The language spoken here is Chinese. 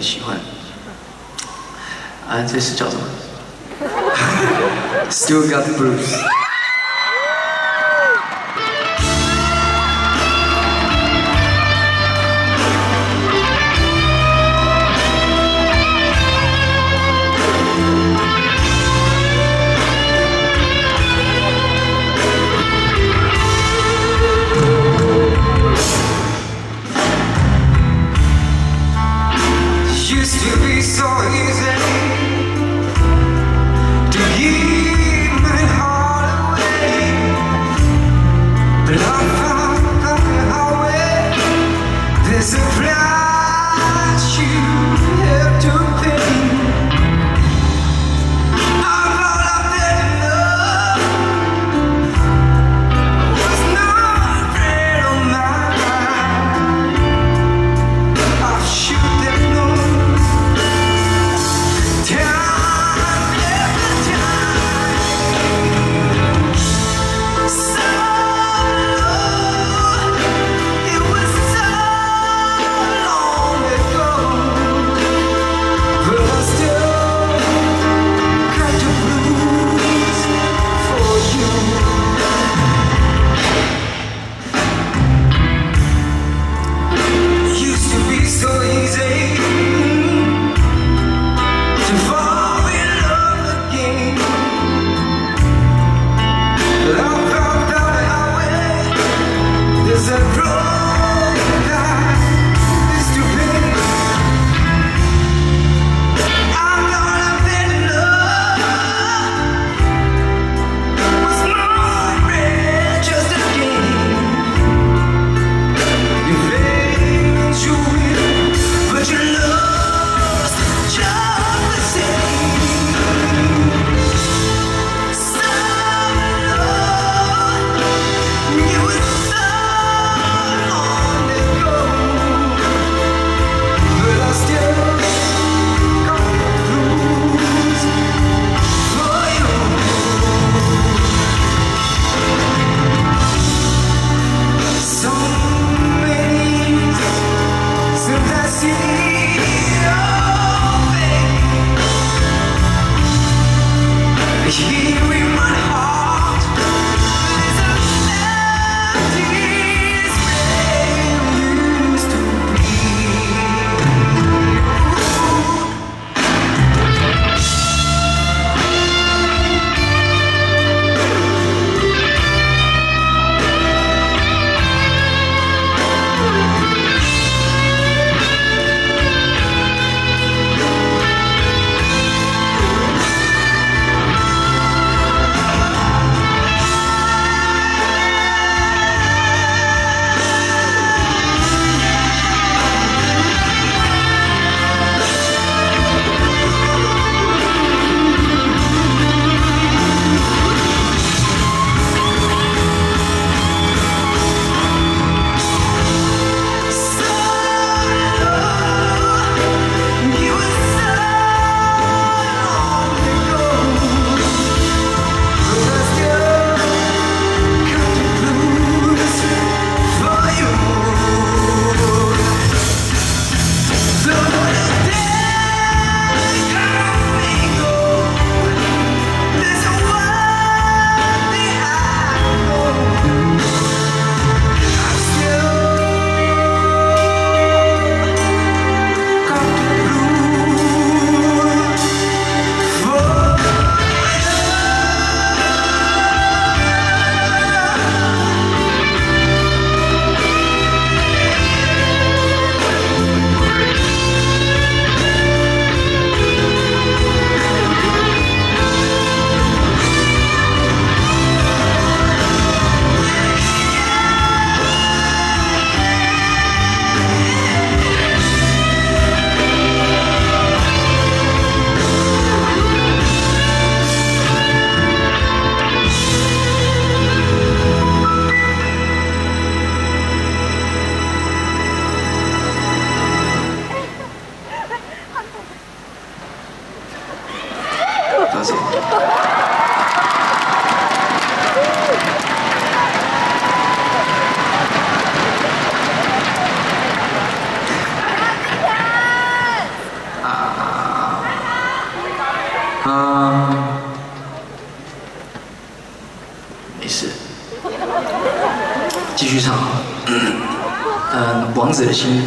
喜欢，啊，这是叫什么？Still got the blues。so easy. 继续唱。嗯，王子的心。